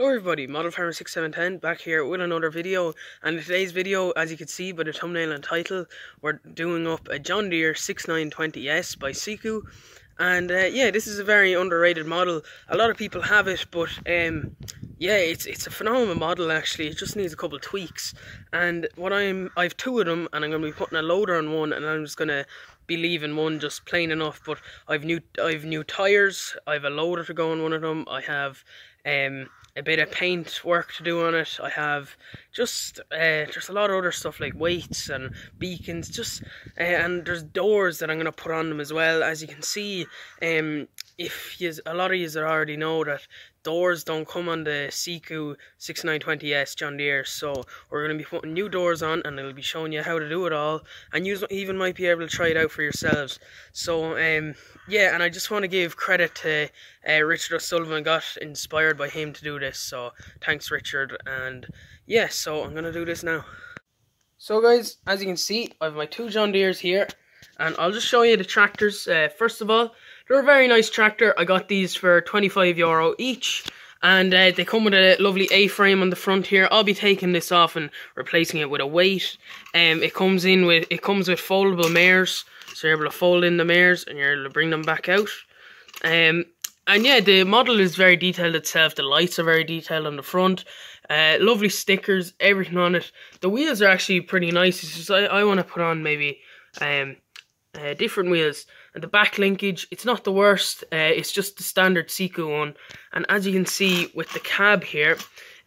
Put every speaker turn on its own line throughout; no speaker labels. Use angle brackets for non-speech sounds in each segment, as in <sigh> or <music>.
Hello everybody, Model Farmer 6710 back here with another video. And in today's video as you can see by the thumbnail and title we're doing up a John Deere 6920S by Siku. And uh, yeah this is a very underrated model. A lot of people have it but um, yeah it's it's a phenomenal model actually. It just needs a couple of tweaks. And what I'm I've two of them and I'm going to be putting a loader on one and I'm just going to be leaving one just plain enough. But I've new I've new tires. I have a loader to go on one of them. I have um a bit of paint work to do on it. I have just uh, there's a lot of other stuff like weights and beacons, just uh, and there's doors that I'm gonna put on them as well. As you can see, um, if you a lot of you already know that doors don't come on the Siku 6920S John Deere. So we're going to be putting new doors on and I'll be showing you how to do it all. And you even might be able to try it out for yourselves. So um yeah and I just want to give credit to uh, Richard O'Sullivan. Got inspired by him to do this. So thanks Richard. And yeah so I'm going to do this now. So guys as you can see I have my two John Deeres here. And I'll just show you the tractors. Uh, first of all they're a very nice tractor. I got these for 25 euro each. And uh, they come with a lovely A-frame on the front here. I'll be taking this off and replacing it with a weight. Um, it comes in with it comes with foldable mirrors, so you're able to fold in the mirrors and you're able to bring them back out. Um, and yeah, the model is very detailed itself. The lights are very detailed on the front. Uh, lovely stickers, everything on it. The wheels are actually pretty nice. It's just I, I want to put on maybe um, uh, different wheels. And the back linkage, it's not the worst. Uh, it's just the standard Siku one. And as you can see with the cab here,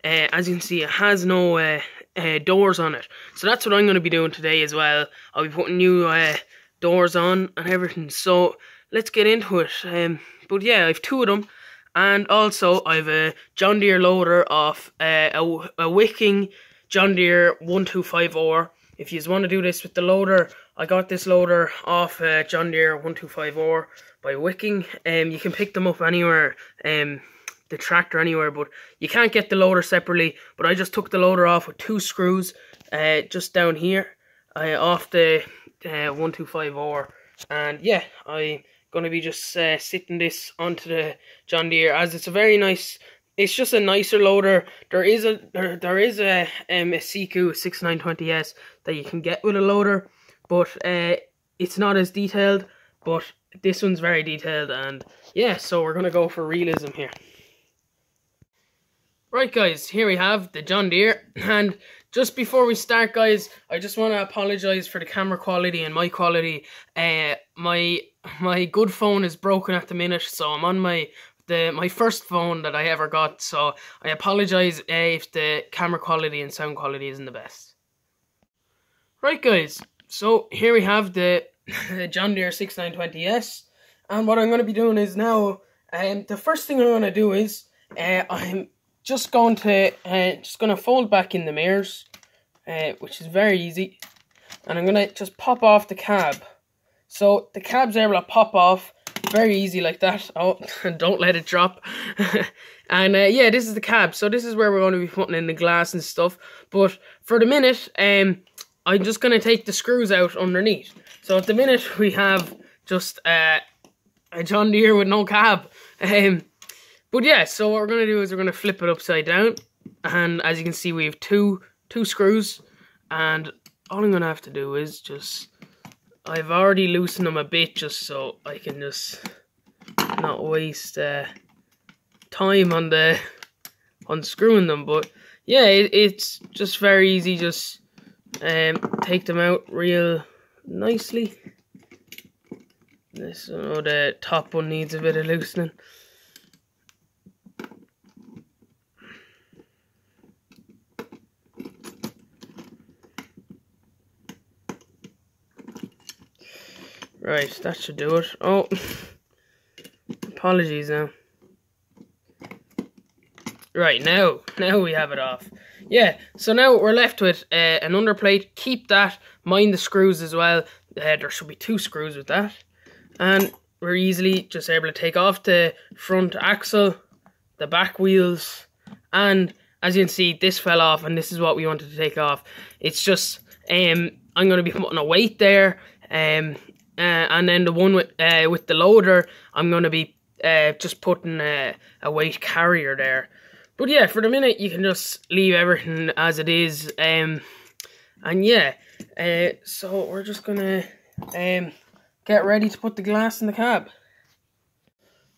uh, as you can see, it has no uh, uh, doors on it. So that's what I'm going to be doing today as well. I'll be putting new uh, doors on and everything. So let's get into it. Um, but yeah, I have two of them. And also, I have a John Deere loader of a, a Wiking John Deere 1250 if you want to do this with the loader, I got this loader off uh, John Deere 1250 by Wiking. Um, you can pick them up anywhere, um, the tractor anywhere, but you can't get the loader separately. But I just took the loader off with two screws uh, just down here uh, off the uh, 1250. And yeah, I'm going to be just uh, sitting this onto the John Deere as it's a very nice it's just a nicer loader. There is a there, there is a um a Siku 6920S that you can get with a loader, but uh it's not as detailed. But this one's very detailed, and yeah, so we're gonna go for realism here. Right, guys, here we have the John Deere, <clears throat> and just before we start, guys, I just want to apologize for the camera quality and my quality. Uh, my my good phone is broken at the minute, so I'm on my the my first phone that I ever got, so I apologize uh, if the camera quality and sound quality isn't the best. Right, guys, so here we have the <laughs> John Deere 6920S, and what I'm going to be doing is now, um, the first thing I'm going to do is, uh, I'm just going to, uh, just going to fold back in the mirrors, uh, which is very easy, and I'm going to just pop off the cab. So the cab's able to pop off very easy like that. <laughs> Oh, and <laughs> don't let it drop. and uh, yeah, this is the cab. So this is where we're going to be putting in the glass and stuff. But for the minute, um, I'm just going to take the screws out underneath. So at the minute, <laughs> we have just uh, a John Deere with no cab. Um, but yeah, so what we're going to do is we're going to flip it upside down. And as you can see, we have two two screws. And all I'm going to have to do is just I've already loosened them a bit just so I can just not waste uh, time on the unscrewing them. But yeah, it, it's just very easy. Just um, take them out real nicely. This oh, the top one needs a bit of loosening. Right, that should do it. Oh, <laughs> apologies now. Right, now, <laughs> now we have it off. Yeah, so now we're left with uh, an underplate. Keep that. Mind the screws as well. Uh, there should be two screws with that. And we're easily just able to take off the front axle, the back wheels, and as you can see, this fell off, and this is what we wanted to take off. It's just, um, I'm going to be putting a weight there, um, uh, and then the one with uh, with the loader, I'm going to be uh, just putting a, a weight carrier there. But yeah, for the minute, you can just leave everything as it is. Um, and yeah, uh, so we're just gonna um, get ready to put the glass in the cab.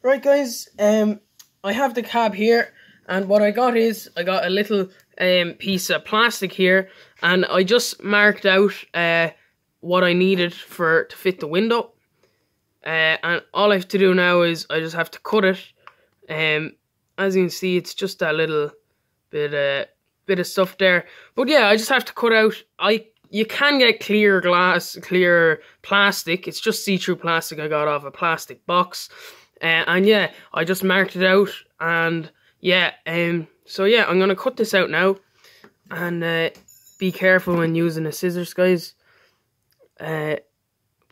Right, guys, um, I have the cab here, and what I got is I got a little um, piece of plastic here, and I just marked out uh, what I needed for to fit the window. Uh, and all I have to do now is I just have to cut it. Um, as you can see, it's just a little bit uh, bit of stuff there. But yeah, I just have to cut out. I you can get clear glass, clear plastic. It's just see-through plastic I got off a plastic box. Uh, and yeah, I just marked it out and yeah, um, so yeah, I'm gonna cut this out now, and uh, be careful when using the scissors, guys. Uh,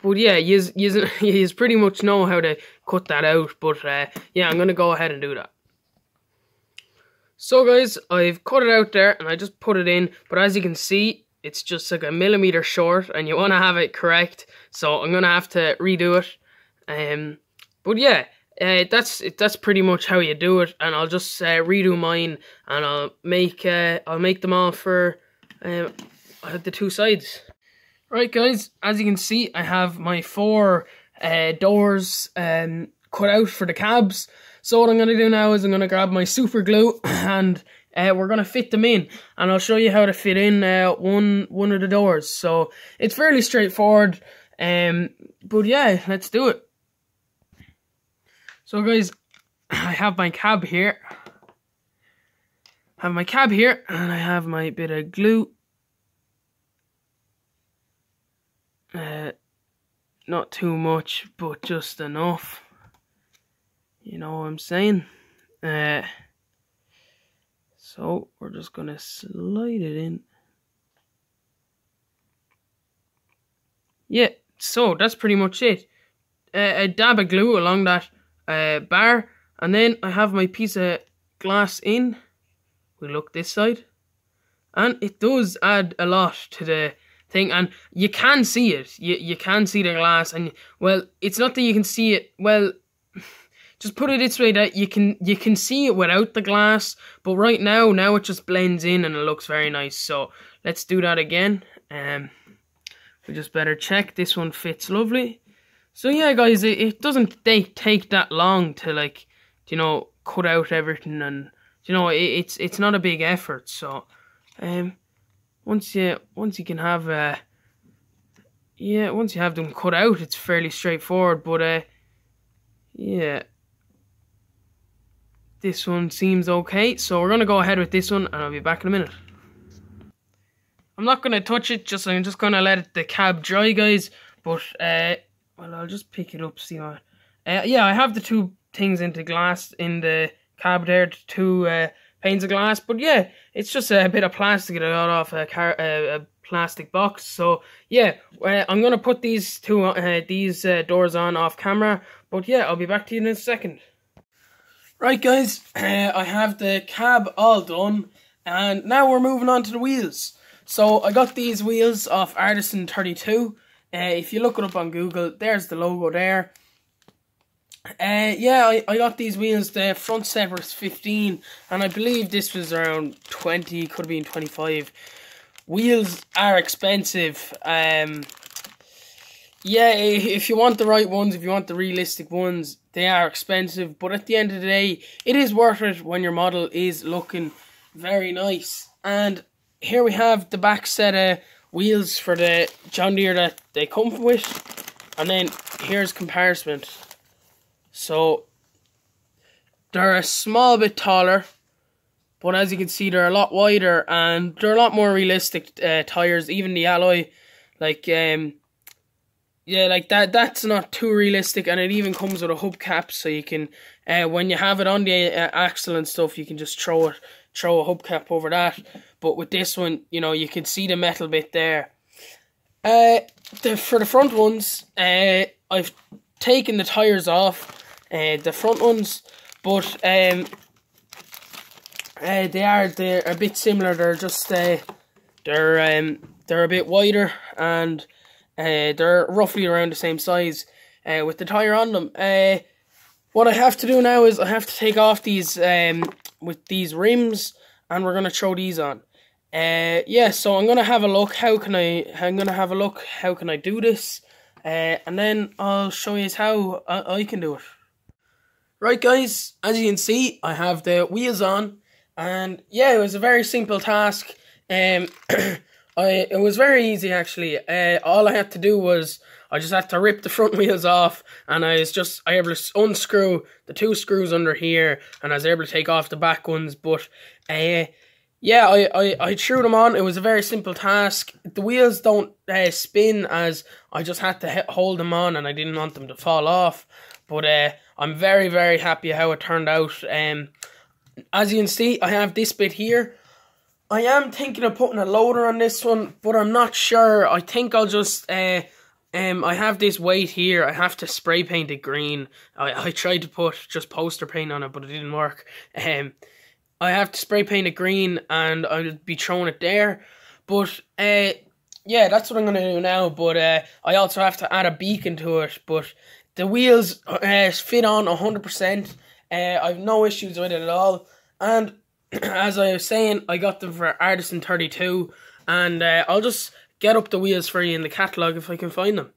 but yeah, you you <laughs> pretty much know how to cut that out. But uh, yeah, I'm gonna go ahead and do that. So guys, I've cut it out there and I just put it in. But as you can see, it's just like a millimeter short, and you want to have it correct. So I'm gonna have to redo it. Um, but yeah, uh, that's that's pretty much how you do it, and I'll just uh, redo mine, and I'll make uh, I'll make them all for um, the two sides. Right, guys, as you can see, I have my four uh, doors um, cut out for the cabs. So what I'm gonna do now is I'm gonna grab my super glue <clears throat> and uh, we're gonna fit them in, and I'll show you how to fit in uh, one one of the doors. So it's fairly straightforward. Um, but yeah, let's do it. So guys, <clears throat> I have my cab here. I have my cab here and I have my bit of glue. Uh, not too much, but just enough. You know what I'm saying? Uh, so we're just gonna slide it in. Yeah, so that's pretty much it. Uh, a dab of glue along that uh, bar. And then I have my piece of glass in. We look this side. And it does add a lot to the thing. And you can see it. You, you can see the glass. And, well, it's not that you can see it. Well, just put it this way that you can you can see it without the glass. But right now, now it just blends in and it looks very nice. So let's do that again. Um, we just better check. This one fits lovely. So yeah, guys, it, it doesn't take take that long to like, you know, cut out everything, and you know, it, it's it's not a big effort. So, um, once you once you can have uh, yeah, once you have them cut out, it's fairly straightforward. But uh, yeah, this one seems okay. So we're gonna go ahead with this one, and I'll be back in a minute. I'm not gonna touch it. Just I'm just gonna let the cab dry, guys. But uh well, I'll just pick it up, see what. Uh, yeah, I have the two things into glass in the cab there, two uh, panes of glass. But yeah, it's just a bit of plastic that I got off a, car, a plastic box. So yeah, uh, I'm gonna put these two uh, these uh, doors on off camera. But yeah, I'll be back to you in a second. Right, guys, <clears throat> I have the cab all done, and now we're moving on to the wheels. So I got these wheels off Artisan 32. Uh, if you look it up on Google, there's the logo there. Uh, yeah, I, I got these wheels. The front set was 15, and I believe this was around 20, could have been 25. Wheels are expensive. Um, yeah, if you want the right ones, if you want the realistic ones, they are expensive. But at the end of the day, it is worth it when your model is looking very nice. And here we have the back set of wheels for the John Deere that they come with. And then here's comparison. So they're a small bit taller, but as you can see, they're a lot wider and they're a lot more realistic uh, tires. Even the alloy, like um, yeah, like that. That's not too realistic, and it even comes with a hubcap, so you can uh, when you have it on the uh, axle and stuff, you can just throw it throw a hubcap over that. But with this one, you know, you can see the metal bit there. Uh, the, for the front ones, uh, I've taken the tyres off, uh, the front ones, but um, uh, they are they're a bit similar. They're just uh, they're um, they're a bit wider and uh, they're roughly around the same size uh, with the tyre on them. Uh, what I have to do now is I have to take off these um, with these rims, and we're gonna throw these on. Uh, yeah, so I'm gonna have a look. How can I? I'm gonna have a look. How can I do this? Uh, and then I'll show you how I, I can do it. Right, guys. As you can see, I have the wheels on, and yeah, it was a very simple task. Um, <clears throat> I it was very easy actually. Uh, all I had to do was I just had to rip the front <laughs> wheels off, and I was just I able to unscrew the two screws under here, and I was able to take off the back ones. But uh, yeah, I, I, I threw them on. It was a very simple task. The wheels don't uh, spin as I just had to hold them on, and I didn't want them to fall off. But uh, I'm very very happy how it turned out. Um, as you can see, I have this bit here. I am thinking of putting a loader on this one, but I'm not sure. I think I'll just uh um I have this weight here. I have to spray paint it green. I, I tried to put just poster paint on it, but it didn't work. Um I have to spray paint it green and I'll be throwing it there. But uh yeah, that's what I'm gonna do now. But uh I also have to add a beacon to it. But the wheels uh, fit on hundred percent. Uh, I've no issues with it at all. And <clears throat> as I was saying, I got them for Artisan 32, and uh, I'll just get up the wheels for you in the catalogue if I can find them.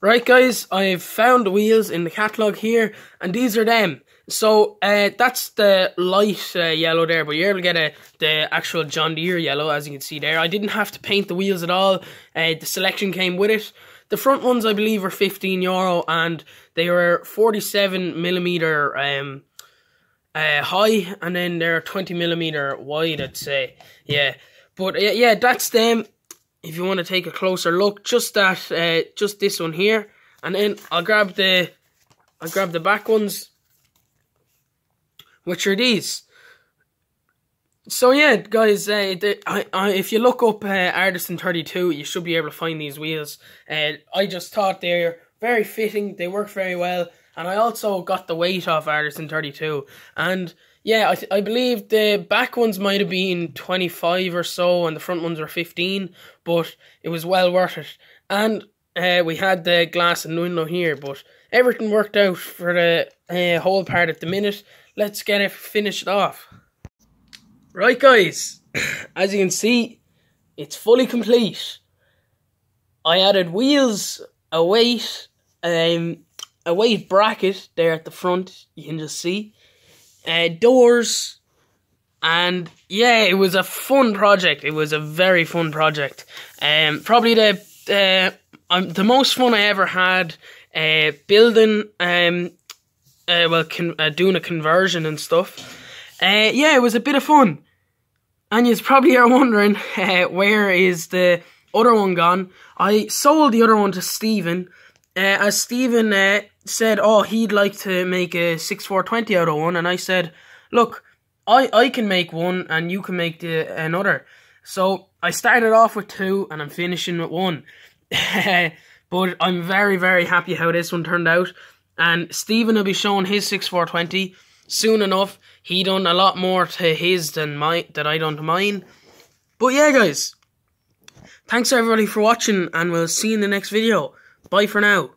Right, guys, I've found the wheels in the catalogue here, and these are them. So uh, that's the light uh, yellow there, but you're able to get a, the actual John Deere yellow, as you can see there. I didn't have to paint the wheels at all. Uh, the selection came with it. The front ones, I believe, are 15 euro, and they were 47 millimeter um, uh, high, and then they're 20 millimeter wide, I'd say. Yeah, but uh, yeah, that's them. If you want to take a closer look, just that, uh, just this one here, and then I'll grab the, I'll grab the back ones, which are these. So yeah, guys, uh, the, I, I, if you look up uh, Artisan 32, you should be able to find these wheels. Uh, I just thought they're very fitting, they work very well, and I also got the weight off Artisan 32. And yeah, I, I believe the back ones might have been 25 or so, and the front ones were 15, but it was well worth it. And uh, we had the glass and window here, but everything worked out for the uh, whole part at the minute. Let's get it finished off. Right, guys, <coughs> as you can see, it's fully complete. I added wheels, a weight, um, a weight bracket there at the front. You can just see uh, doors, and yeah, it was a fun project. It was a very fun project. Um, probably the uh, um, the most fun I ever had uh, building um, uh, well, con- uh, doing a conversion and stuff. Uh, yeah, it was a bit of fun. And you probably are wondering <laughs> uh, where is the other one gone. I sold the other one to Stephen. Uh, as Stephen uh, said, oh, he'd like to make a 6420 out of one. And I said, look, I, I can make one and you can make the, another. So I started off with two and I'm finishing with one. <laughs> but I'm very, very happy how this one turned out. And Stephen will be showing his 6420 soon enough. He done a lot more to his than my that I done to mine. But yeah, guys. Thanks everybody for watching, and we'll see you in the next video. Bye for now.